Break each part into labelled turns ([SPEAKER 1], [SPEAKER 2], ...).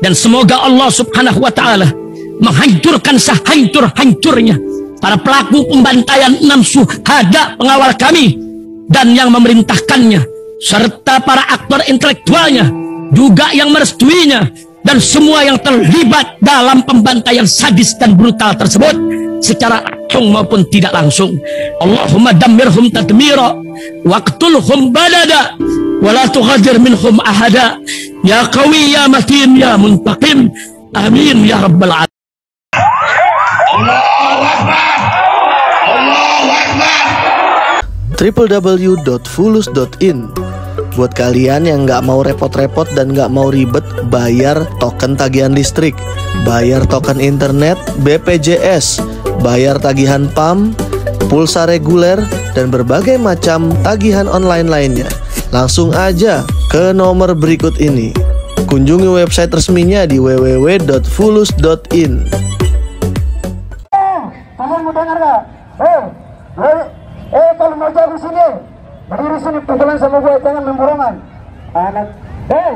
[SPEAKER 1] Dan semoga Allah subhanahu wa ta'ala menghancurkan sehancur-hancurnya. Para pelaku pembantaian enam suhada pengawal kami dan yang memerintahkannya serta para aktor intelektualnya juga yang merestuinya dan semua yang terlibat dalam pembantaian sadis dan brutal tersebut secara langsung maupun tidak langsung. Allahumma dammirhum tadmira waqtulhum balada wala tughadir minhum ahada ya qawi ya matin ya muntaqim amin ya rabbal alamin
[SPEAKER 2] www.fulus.in Buat kalian yang nggak mau repot-repot dan nggak mau ribet Bayar token tagihan listrik. Bayar token internet BPJS Bayar tagihan PAM Pulsa reguler Dan berbagai macam tagihan online lainnya Langsung aja ke nomor berikut ini Kunjungi website resminya di www.fulus.in
[SPEAKER 3] Kalian mau dengar gak? Eh, eh, eh kalau mau jago sini, berdiri sini pukulan sama gue, jangan memborongan. Anak, eh,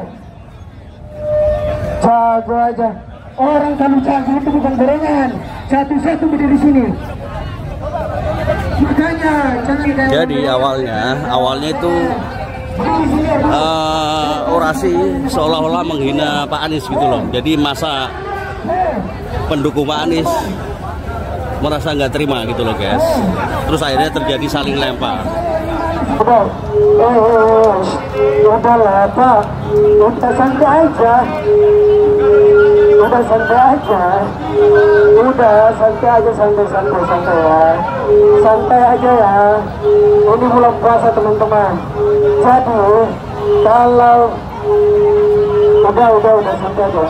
[SPEAKER 3] jago aja. Orang kalau jago itu bukan borongan, satu-satu berdiri sini. Makanya jangan
[SPEAKER 4] Jadi awalnya, awalnya itu eh, orasi seolah-olah menghina Pak Anies gitu loh. Jadi masa pendukung Pak Anies merasa nggak terima gitu loh guys. Terus akhirnya terjadi saling lempar.
[SPEAKER 3] Udah, eh, eh, eh, udah lah Pak, udah santai aja. Udah santai aja. Udah santai aja, santai, santai, santai ya. Santai aja ya. Ini bulan puasa teman-teman. Jadi, kalau udah, udah, udah santai aja.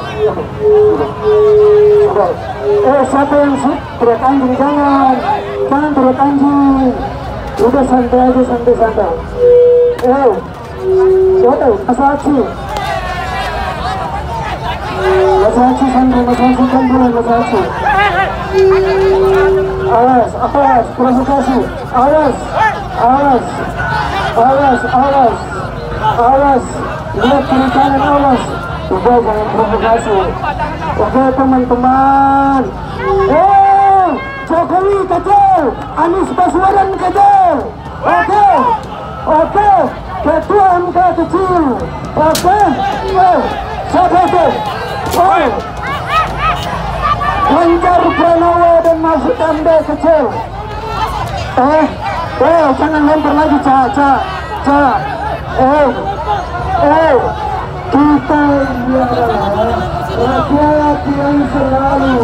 [SPEAKER 3] Udah. Eh, siapa yang sih? Teriak anjing, jangan. Jangan teriak anjing. Udah santai aja, santai, santai. Eh, udah, Mas Aci. Aci, kan dulu, Mas Aci. Awas, awas, provokasi. Awas, awas, awas, awas, awas. Lihat kiri kanan, awas. Udah, jangan provokasi. Oke, teman-teman. Eh, Jokowi kecil, Anies Baswedan kecil. Oke, oke, ketua MK kecil. Oke, siapa itu? Oh, Ganjar Pranowo dan Mahfud MD kecil. Eh, eh, jangan lempar lagi, Ca, Ca, Ca. Eh, eh, kita ini adalah rakyat yang selalu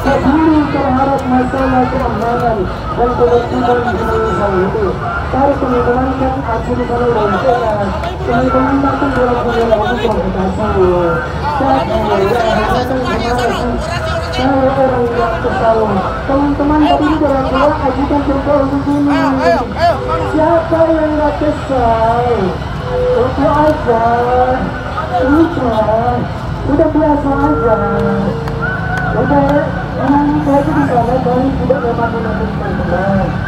[SPEAKER 3] peduli terhadap masalah keamanan dan ketertiban di Indonesia ini. Kalau teman-teman kan aksi di sana jelas, teman-teman datang dalam pemilihan itu teman-teman tadi di jalan keluar ajukan contoh begini. Siapa yang nggak kesal? Itu aja. Udah, udah biasa aja. Udah, emang aja di sana kalian tidak memang menanggung teman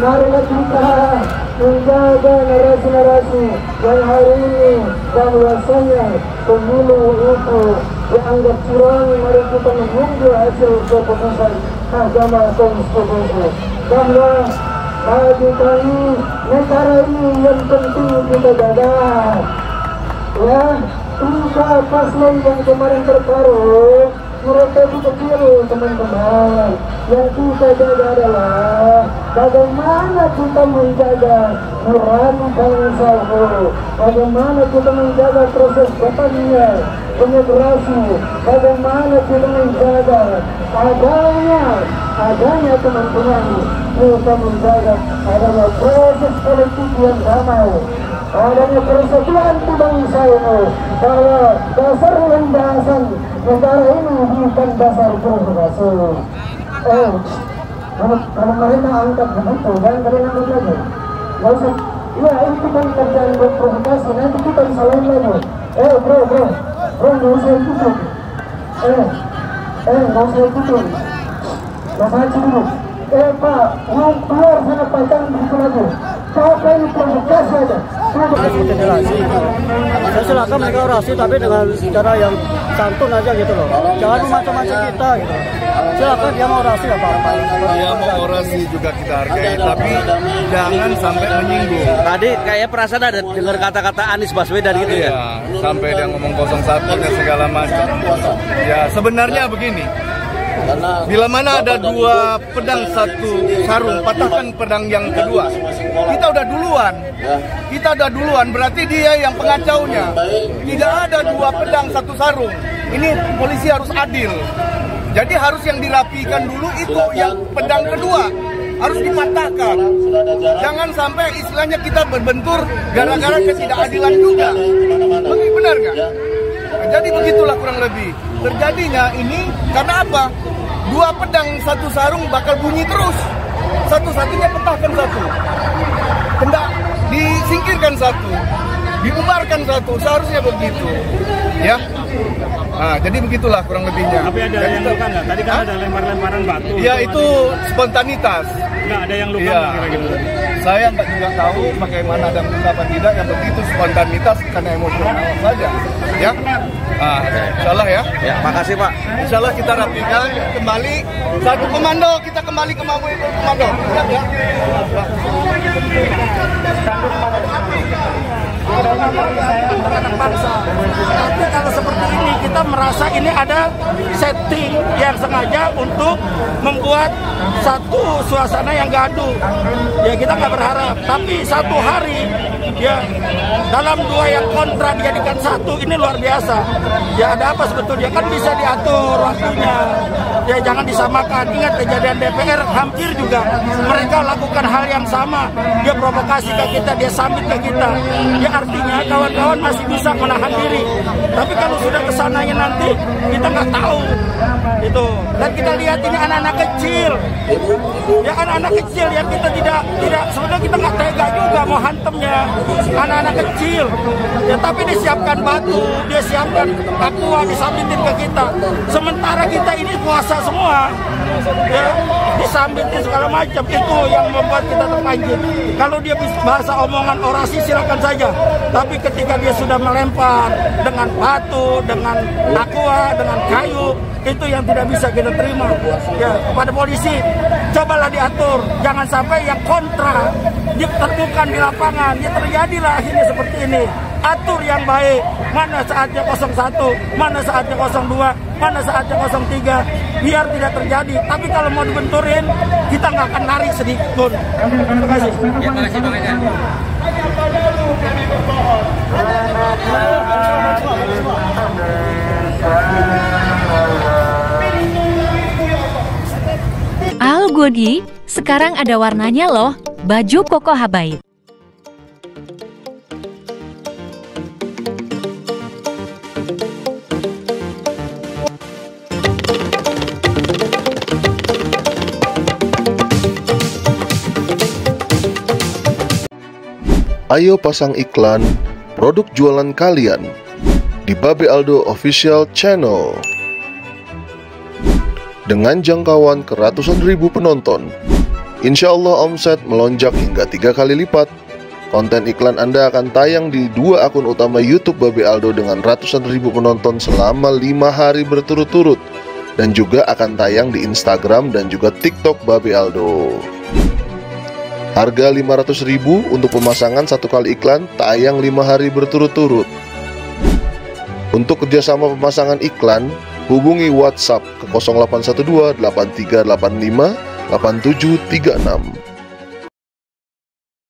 [SPEAKER 3] Marilah kita menjaga narasi-narasi yang hari ini bahwasanya pemilu itu dianggap curang. Mari kita menunggu hasil keputusan Mahkamah Konstitusi. Bahwa bagi kami negara ini yang penting kita jaga. Ya, tiga paslon yang kemarin bertarung itu kecil teman-teman yang kita jaga adalah bagaimana kita menjaga nurani bangsa bagaimana kita menjaga proses depannya demokrasi bagaimana kita menjaga adanya adanya teman-teman kita menjaga adanya proses politik yang damai adanya persatuan bangsa ini bahwa dasar landasan negara ini bukan dasar provokasi eh kalau mereka angkat begitu jangan kalian angkat lagi. Nggak usah. Ya itu kan kerjaan buat provokasi nanti kita disalahin lagi. Eh bro bro. Bro nggak usah ikutin eh eh nggak usah ikutin nggak usah dulu eh pak lu keluar sana begitu lagi provokasi aja.
[SPEAKER 5] Saya silakan mereka orasi tapi dengan cara yang santun aja gitu loh. Jangan macam-macam kita gitu. Silakan dia mau orasi apa? Apa
[SPEAKER 6] dia mau orasi juga kita hargai tapi jangan sampai menyinggung.
[SPEAKER 4] Tadi kayak perasaan ada dengar kata-kata Anies Baswedan gitu ya.
[SPEAKER 6] ya sampai dia ngomong 01 dan segala macam. Ya sebenarnya begini Bila mana ada dua pedang satu sarung, patahkan pedang yang kedua. Kita udah duluan. Kita udah duluan, berarti dia yang pengacaunya. Tidak ada dua pedang satu sarung. Ini polisi harus adil. Jadi harus yang dirapikan dulu itu yang pedang kedua harus dipatahkan. Jangan sampai istilahnya kita berbentur gara-gara ketidakadilan juga. Benar nggak? Nah, jadi begitulah kurang lebih. Terjadinya ini karena apa? Dua pedang satu sarung bakal bunyi terus. Satu-satunya petahkan satu. Hendak disingkirkan satu. Dibubarkan satu. Seharusnya begitu. Ya. Nah, jadi begitulah kurang lebihnya.
[SPEAKER 5] tapi ada
[SPEAKER 6] Jadi
[SPEAKER 5] yang luka nggak tadi kan ada lempar-lemparan batu
[SPEAKER 6] Ya itu spontanitas.
[SPEAKER 5] nggak ada yang luka nggak kira-kira
[SPEAKER 6] Saya nggak juga tahu bagaimana ada luka apa tidak. Yang penting itu spontanitas karena emosional saja. Ya. Nah, insyaallah ya.
[SPEAKER 4] Ya, makasih Pak.
[SPEAKER 6] Insya Allah kita rapikan kembali satu komando kita kembali ke Mamu itu komando siap ya
[SPEAKER 7] Tapi kalau seperti ini kita merasa ini ada setting yang sengaja untuk membuat satu suasana yang gaduh. Ya kita nggak berharap. Tapi satu hari ya dalam dua yang kontra dijadikan satu ini luar biasa. Ya ada apa sebetulnya kan bisa diatur waktunya. Ya jangan disamakan. Ingat kejadian DPR hampir juga mereka lakukan hal yang sama. Dia provokasi ke kita, dia sambit ke kita. Ya artinya kawan-kawan masih bisa menahan diri. Tapi kalau sudah ke sananya nanti kita nggak tahu itu. Dan kita lihat ini anak-anak kecil. Ya anak-anak kecil yang kita tidak tidak sebenarnya kita nggak tega juga mau hantemnya anak-anak kecil. Ya tapi disiapkan batu, dia siapkan aqua disambitin ke kita. Sementara kita ini puasa semua. Ya, disambitin segala macam itu yang membuat kita terpancing. Kalau dia bahasa omongan orasi silakan saja. Tapi ketika dia sudah melempar dengan batu, dengan aqua, dengan kayu, itu yang tidak bisa kita terima. Ya, kepada polisi, cobalah diatur. Jangan sampai yang kontra ditentukan di lapangan. Ya terjadilah akhirnya seperti ini. Atur yang baik. Mana saatnya 01, mana saatnya 02, mana saatnya 03. Biar tidak terjadi. Tapi kalau mau dibenturin, kita nggak akan lari sedikit pun. Terima kasih.
[SPEAKER 8] Al Godi, sekarang ada warnanya loh, baju koko habaib.
[SPEAKER 2] Ayo pasang iklan produk jualan kalian di Babe Aldo Official Channel. Dengan jangkauan ke ratusan ribu penonton, insya Allah omset melonjak hingga tiga kali lipat. Konten iklan Anda akan tayang di dua akun utama YouTube Babe Aldo dengan ratusan ribu penonton selama lima hari berturut-turut dan juga akan tayang di Instagram dan juga TikTok Babe Aldo. Harga 500 ribu untuk pemasangan satu kali iklan tayang 5 hari berturut-turut.
[SPEAKER 9] Untuk kerjasama pemasangan iklan, hubungi WhatsApp ke 0812 8385 8736.